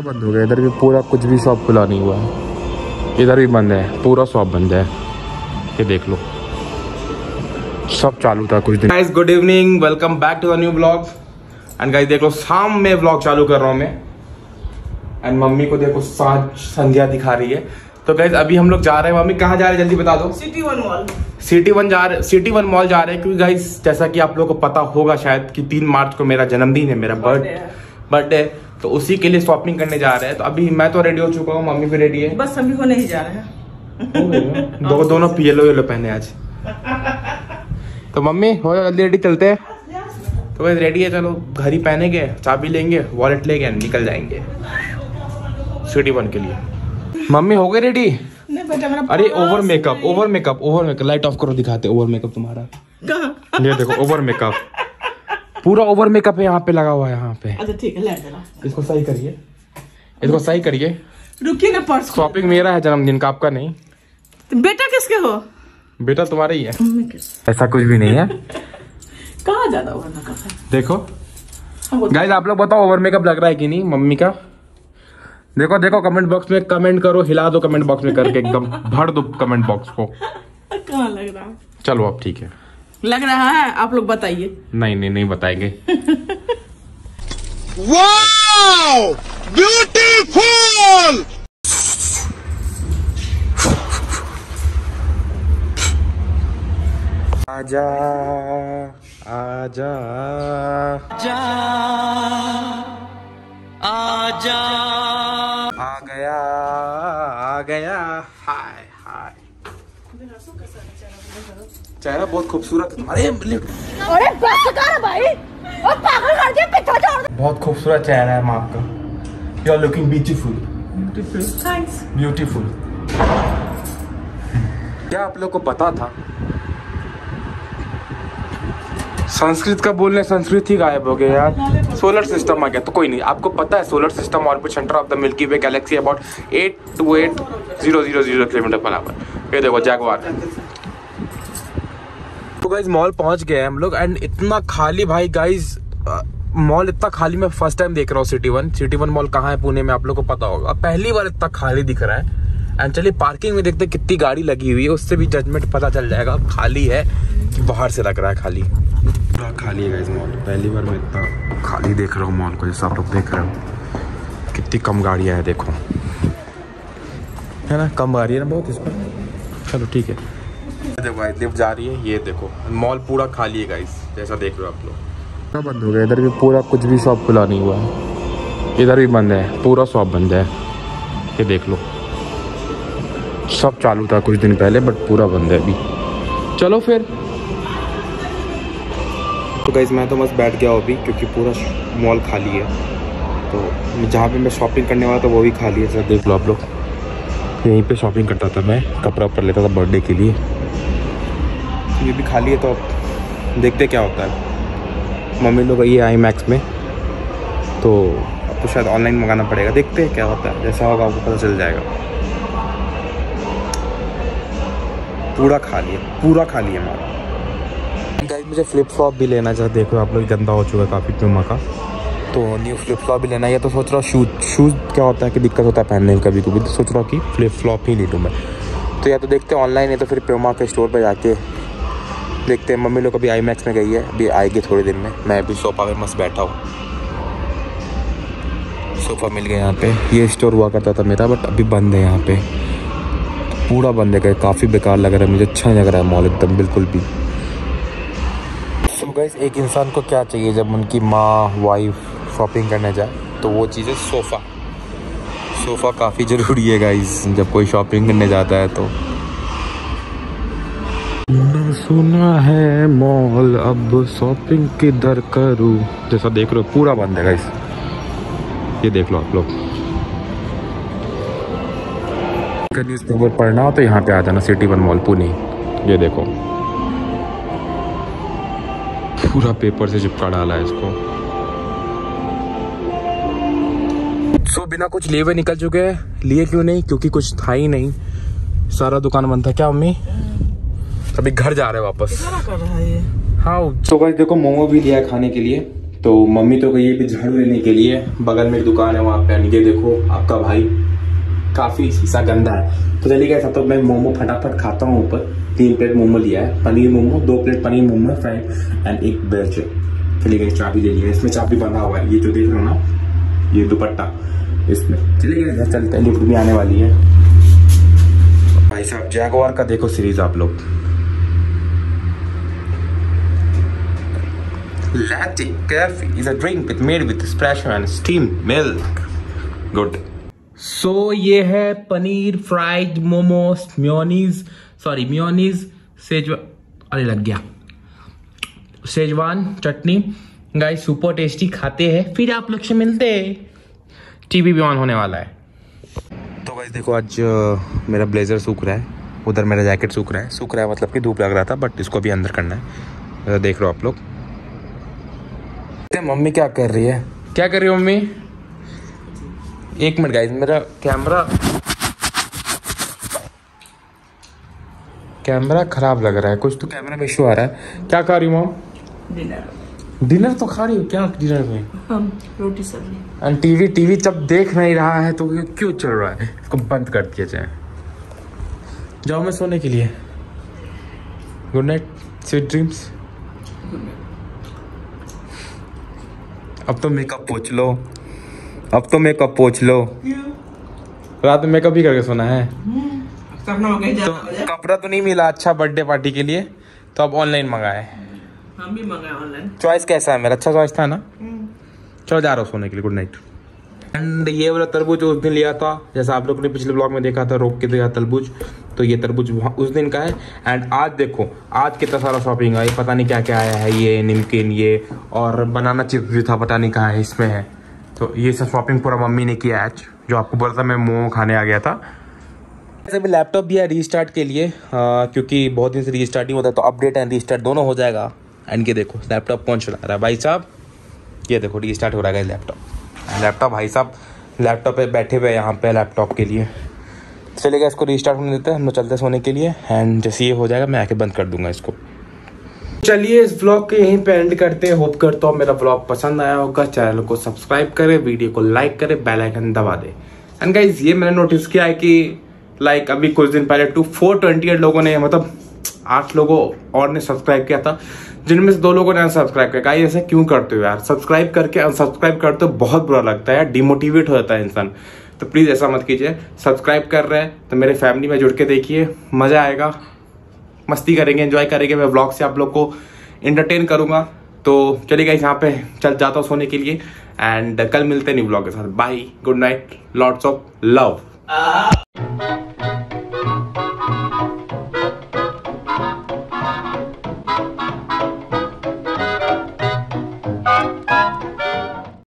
बंद हो गया? इधर भी पूरा कुछ भी शॉप खुला नहीं हुआ है। इधर भी बंद है पूरा शॉप बंद है। ये देख लो। सब चालू था कुछ दिन। Guys good evening welcome back to the new blog and guys देख लो शाम में ब्लॉग चालू कर रहा हूँ मैं। एंड मम्मी को देखो साँझ संध्या दिखा रही है। तो गाइस अभी हम लोग जा रहे हैं। मम्मी कहाँ जा रहे हैं? जल्दी बता दो। City one mall city one जा रहे सिटी वन मॉल जा रहे हैं। क्योंकि गाइस जैसा कि आप लोगों को पता होगा शायद कि तीन मार्च को मेरा जन्मदिन है मेरा बर्थ बर्थडे तो उसी के लिए शॉपिंग करने जा रहे हैं। तो अभी मैं तो रेडी हो चुका हूँ मम्मी भी रेडी है। बस हम भी होने ही जा रहे हैं। दो दोनों येलो येलो पहने आज। तो मम्मी हो जल्दी रेडी चलते हैं। तो बस रेडी है चलो घर ही पहनेंगे चाबी लेंगे वॉलेट लेंगे निकल जाएँगे। सिटी वन के लिए। मम्मी हो गए रेडी अरे over makeup over makeup over makeup light off करो दिखाते ओवर मेकअप तुम्हारा। ये देखो ओवर मेकअप पूरा ओवर मेकअप है यहाँ पे लगा हुआ है यहाँ पे। अच्छा ठीक है ले जरा इसको सही करिए। इसको सही करिए। रुकिए ना पर्स शॉपिंग मेरा है जन्मदिन का आपका नहीं। बेटा किसके हो? बेटा तुम्हारा ही है। ऐसा कुछ भी नहीं है। कहाँ ज़्यादा ओवर मेकअप है? देखो। गाइस आप लोग बताओ ओवर मेकअप लग रहा है कि नहीं मम्मी का? देखो देखो कमेंट बॉक्स में कमेंट करो हिला दो कमेंट बॉक्स में करके एकदम भर दो कमेंट बॉक्स को। कहाँ लग रहा है? चलो अब ठीक है। लग रहा है? आप लोग बताइए। नहीं नहीं नहीं बताएँगे। Wow! Beautiful! आजा आजा। आ गया आ गया। हाय हाय। चेहरा बहुत खूबसूरत अरे अरे बस कर भाई। और पागल कर दिया पीछा छोड़ बहुत खूबसूरत चेहरा है माँ आपका you are looking beautiful thanks beautiful क्या आप लोग को पता था? संस्कृत का बोलने संस्कृत ही गायब हो गया यार। सोलर सिस्टम आ गया तो कोई नहीं। आपको पता है solar system orbit centre of the Milky Way galaxy about eight two eight zero zero zero kilometre per hour ये देखो जैगवार तो गाइज़ मॉल पहुँच गए हम लोग एंड इतना खाली भाई गाइज़ मॉल इतना खाली मैं फ़र्स्ट टाइम देख रहा हूँ city one city one mall कहाँ है पुणे में, आप लोग को पता होगा। पहली बार इतना खाली दिख रहा है। एंड चलिए पार्किंग में देखते कितनी गाड़ी लगी हुई है, उससे भी जजमेंट पता चल जाएगा। खाली है, बाहर से लग रहा है खाली। पूरा खाली है गाइज़ मॉल पहली बार मैं इतना खाली देख रहा हूँ मॉल को, जैसा आप लोग देख रहे हो। कितनी कम गाड़ियाँ हैं, देखो। है ना? कम गाड़ी है ना बहुत इस पर। चलो, ठीक है। देखो गाइस लिफ्ट जा रही है ये देखो। मॉल पूरा खाली है गाइस जैसा देख रहे हो आप लोग। पूरा बंद हो गया इधर भी पूरा कुछ भी शॉप खुला नहीं हुआ है। इधर भी बंद है पूरा शॉप बंद है। ये देख लो। सब चालू था कुछ दिन पहले बट पूरा बंद है अभी। चलो फिर। तो गाइज़ मैं तो बस बैठ गया अभी क्योंकि पूरा मॉल खाली है। तो जहाँ पे मैं शॉपिंग करने वाला था वो भी खाली है। सर देख लो आप लोग। यहीं पे शॉपिंग करता था मैं कपड़ा वपड़ा लेता था बर्थडे के लिए। ये भी खाली है तो अब देखते क्या होता है। मम्मी लोग ये आई मैक्स में तो तो शायद ऑनलाइन मंगाना पड़ेगा। देखते हैं क्या होता है। जैसा होगा आपको पता चल जाएगा। पूरा खाली है, पूरा खाली है हमारा गाइस मुझे फ्लिप फ्लॉप भी लेना चाहिए देखो, आप लोग गंदा हो चुका है काफ़ी प्यूमा का। तो न्यू फ्लिप फ्लॉप भी लेना है। या तो सोच रहा हूँ शूज़ शूज़ क्या होता है कि दिक्कत होता है पहनने में कभी कभी। तो सोच रहा हूँ कि फ्लिप फ्लॉप ही ले लूँ मैं। तो या तो देखते हैं ऑनलाइन है तो फिर प्योमा के स्टोर पर जाके देखते हैं। मम्मी लोग अभी आई मैक्स में गई है, अभी आएगी थोड़ी देर में। मैं अभी सोफा में मस्त बैठा हूँ। सोफ़ा मिल गया यहाँ पे। ये स्टोर हुआ करता था मेरा बट अभी बंद है यहाँ पे। पूरा बंद है काफ़ी बेकार लग रहा है, मुझे अच्छा नहीं लग रहा है मॉल एकदम, बिल्कुल भी। सो गाइस एक इंसान को क्या चाहिए जब उनकी माँ वाइफ शॉपिंग करने जाए? तो वो चीज़ है सोफ़ा सोफ़ा काफ़ी ज़रूरी है गाइज़ जब कोई शॉपिंग करने जाता है तो। सुना है मॉल अब शॉपिंग किधर करूँ? जैसा देख रहे हो पूरा बंद है गाइस ये देख लो आप लोग। न्यूज़ पेपर पढ़ना हो तो यहाँ पे आ जाना सिटी वन मॉल पुणे ये देखो। पूरा पेपर से चिपका डाला है इसको। सो बिना कुछ लिए हुए निकल चुके हैं। लिए क्यों नहीं? क्योंकि कुछ था ही नहीं। सारा दुकान बंद था। क्या मम्मी? अभी घर जा रहे हैं वापस। कर रहा है ये। हाँ तो गाइस देखो मोमो भी लिया है खाने के लिए। तो मम्मी तो गई है भी झाड़ू लेने के लिए। बगल में दुकान है वहाँ पे। ये देखो आपका भाई काफ़ी शीशा गंदा है। तो चलिए गए तो मैं मोमो फटाफट खाता हूँ ऊपर। तीन प्लेट मोमो लिया है। पनीर मोमो दो plate paneer momo fried and एक वेज चलिए गए चाबी ले लिया। इसमें चाबी बंधा हुआ है। ये जो देख रहे हो ना ये दुपट्टा। इसमें। चलिए गए घर चलते हैं। लिफ्ट भी आने वाली है। भाई साहब जैगवार का देखो सीरीज़ आप लोग। Latte coffee is a drink with made with espresso and steamed milk. Good. So so, ये है paneer fried momos mayonnaise sorry mayonnaise schezwan अरे लग गया। Schezwan chutney. Guys super tasty खाते हैं। फिर आप लोग से मिलते हैं। टीवी भी ऑन होने वाला है। तो गाइस देखो आज मेरा ब्लेजर सूख रहा है। उधर मेरा जैकेट सूख रहा है। सूख रहा है मतलब कि धूप लग रहा था बट इसको भी अंदर करना है। देख रहे हो आप लोग। मम्मी क्या कर रही है। क्या कर रही है मम्मी? एक मिनट गाइस मेरा कैमरा कैमरा खराब लग रहा है कुछ तो कैमरा में इशू आ रहा है। क्या खा रही हूँ मॉम डिनर डिनर तो खा रही हूँ क्या डिनर में? रोटी सब्ज़ी एंड टीवी टीवी जब देख नहीं रहा है तो क्यों चल रहा है? इसको बंद कर दिया जाए। जाओ मैं सोने के लिए। गुड नाइट स्वीट ड्रीम्स अब तो मेकअप पोछ लो। अब तो मेकअप पोछ लो। रात में मेकअप भी करके सोना है। हो तो हो कपड़ा तो नहीं मिला अच्छा बर्थडे पार्टी के लिए तो अब ऑनलाइन मंगाए। हम भी मंगाए ऑनलाइन चॉइस कैसा है मेरा? अच्छा चॉइस था ना? चलो जा रहा हूँ सोने के लिए। गुड नाइट एंड ये वाला तरबूज उस दिन लिया था जैसा आप लोगों ने पिछले ब्लॉग में देखा था रोक के देखा तरबूज। तो ये तरबूज उस दिन का है। एंड आज देखो आज कितना सारा शॉपिंग है पता नहीं क्या क्या आया है। ये निमकिन ये और बनाना चिप्स भी था पता नहीं कहाँ है इसमें है। तो ये सब शॉपिंग पूरा मम्मी ने किया आज जो आपको बोला था मैं मोमो खाने आ गया था। वैसे भी लैपटॉप भी है रीस्टार्ट के लिए आ, क्योंकि बहुत दिन से रीस्टार्ट नहीं होता तो अपडेट एंड रीस्टार्ट दोनों हो जाएगा। एंड ये देखो लैपटॉप कौन चला रहा है? भाई साहब ये देखो रीस्टार्ट हो रहा है लैपटॉप लैपटॉप भाई साहब लैपटॉप पे बैठे हुए यहाँ पे लैपटॉप के लिए। चलेगा इसको रिस्टार्ट होने देते हैं। हम लोग चलते सोने के लिए। एंड जैसे ये हो जाएगा, मैं आके बंद कर दूँगा इसको। चलिए इस व्लॉग के यहीं पे एंड करते हैं। होप करता हूँ मेरा व्लॉग पसंद आया होगा। चैनल को सब्सक्राइब करें वीडियो को लाइक करें बेल आइकन दबा दें। एंड गाइज़ ये मैंने नोटिस किया है कि लाइक अभी कुछ दिन पहले टू फोर ट्वेंटी एट लोगों ने मतलब आठ लोगों और ने सब्सक्राइब किया था, जिनमें से दो लोगों ने अनसब्सक्राइब किया। गाइस ऐसा क्यों करते हो यार? सब्सक्राइब करके अनसब्सक्राइब करते हो, बहुत बुरा लगता है डिमोटिवेट हो जाता है इंसान। तो प्लीज़ ऐसा मत कीजिए। सब्सक्राइब कर रहे हैं तो मेरे फैमिली में जुड़ के देखिए। मज़ा आएगा। मस्ती करेंगे एंजॉय करेंगे। मैं ब्लॉग से आप लोग को इंटरटेन करूँगा। तो चलिए गाइस यहाँ पे चल जाता हूँ सोने के लिए। एंड कल मिलते हैं न्यू ब्लॉग के साथ। Bye good night lots of love